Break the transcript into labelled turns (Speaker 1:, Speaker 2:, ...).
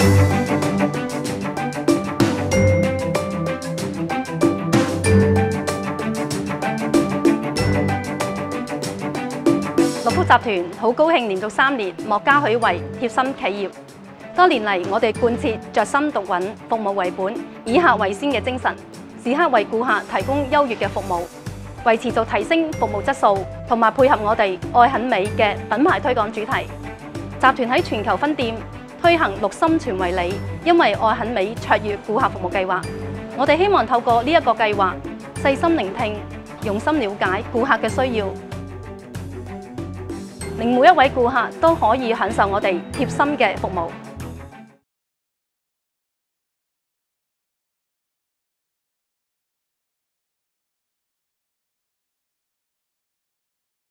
Speaker 1: 六福集團好高興連續三年莫嘉許為貼心企業。多年嚟，我哋貫徹着心獨穩、服務為本、以客為先嘅精神，時刻為顧客提供優越嘅服務，為持做提升服務質素，同埋配合我哋愛很美嘅品牌推廣主題。集團喺全球分店推行六心全為你，因為愛很美卓越顧客服務計劃。我哋希望透過呢一個計劃，細心聆聽、用心了解顧客嘅需要。令每一位顧客都可以享受我哋貼心嘅服務。